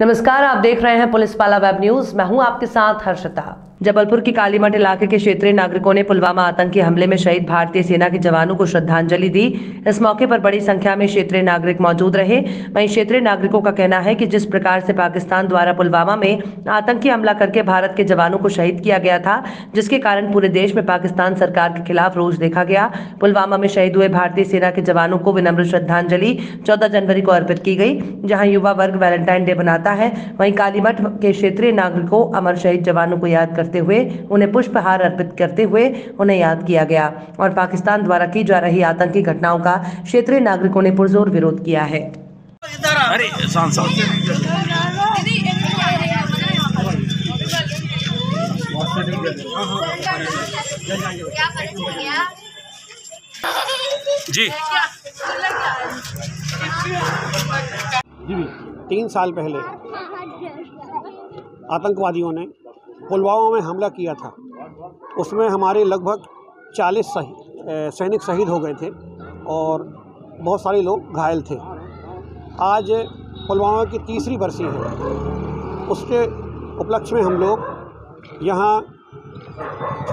नमस्कार आप देख रहे हैं पुलिस पाला वेब न्यूज़। मैं हूँ आपके साथ हर्षिता। जबलपुर की कालीमठ इलाके के क्षेत्रीय नागरिकों ने पुलवामा आतंकी हमले में शहीद भारतीय सेना के जवानों को श्रद्धांजलि दी। इस मौके पर बड़ी संख्या में क्षेत्रीय नागरिक मौजूद रहे। वहीं क्षेत्रीय नागरिकों का कहना है कि जिस प्रकार से पाकिस्तान द्वारा पुलवामा में आतंकी हमला करके भारत के जवानों को शहीद किया गया था, जिसके कारण पूरे देश में पाकिस्तान सरकार के खिलाफ रोष देखा गया। पुलवामा में शहीद हुए भारतीय सेना के जवानों को विनम्र श्रद्धांजलि चौदह जनवरी को अर्पित की गई, जहाँ युवा वर्ग वैलेंटाइन डे मनाता है। वहीं कालीमठ के क्षेत्रीय नागरिकों, अमर शहीद जवानों को याद करते हुए उन्हें पुष्पहार अर्पित करते हुए उन्हें याद किया गया और पाकिस्तान द्वारा की जा रही आतंकी घटनाओं का क्षेत्रीय नागरिकों ने पुरजोर विरोध किया है। अरे जी तीन साल पहले आतंकवादियों ने पुलवामा में हमला किया था। उसमें हमारे लगभग 40 शही सैनिक शहीद हो गए थे और बहुत सारे लोग घायल थे। आज पुलवामा की तीसरी बरसी है। उसके उपलक्ष्य में हम लोग यहाँ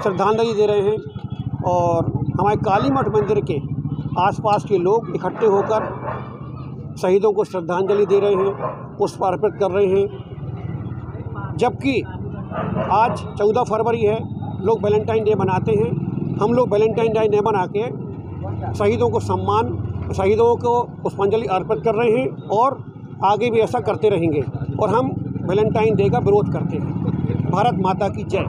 श्रद्धांजलि दे रहे हैं और हमारे काली मठ मंदिर के आसपास के लोग इकट्ठे होकर शहीदों को श्रद्धांजलि दे रहे हैं, पुष्प अर्पित कर रहे हैं। जबकि आज चौदह फरवरी है, लोग वैलेंटाइन डे मनाते हैं। हम लोग वैलेंटाइन डे नहीं मना के शहीदों को सम्मान, शहीदों को पुष्पांजलि अर्पित कर रहे हैं और आगे भी ऐसा करते रहेंगे। और हम वैलेंटाइन डे का विरोध करते हैं। भारत माता की जय।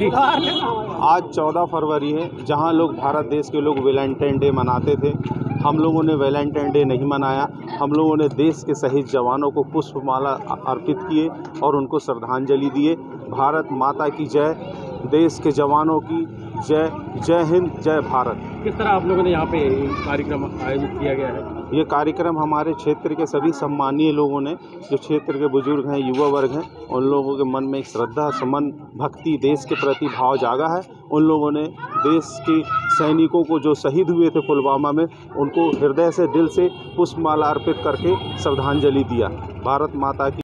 आज 14 फरवरी है, जहाँ लोग भारत देश के लोग वैलेंटाइन डे मनाते थे। हम लोगों ने वैलेंटाइन डे नहीं मनाया। हम लोगों ने देश के शहीद जवानों को पुष्पमाला अर्पित किए और उनको श्रद्धांजलि दिए। भारत माता की जय, देश के जवानों की जय। जय हिंद, जय भारत। किस तरह आप लोगों ने यहाँ पे कार्यक्रम आयोजित किया गया है? ये कार्यक्रम हमारे क्षेत्र के सभी सम्मानीय लोगों ने, जो क्षेत्र के बुज़ुर्ग हैं, युवा वर्ग हैं, उन लोगों के मन में एक श्रद्धा, सुमन, भक्ति, देश के प्रति भाव जागा है। उन लोगों ने देश के सैनिकों को जो शहीद हुए थे पुलवामा में, उनको हृदय से, दिल से पुष्पमाला अर्पित करके श्रद्धांजलि दिया। भारत माता की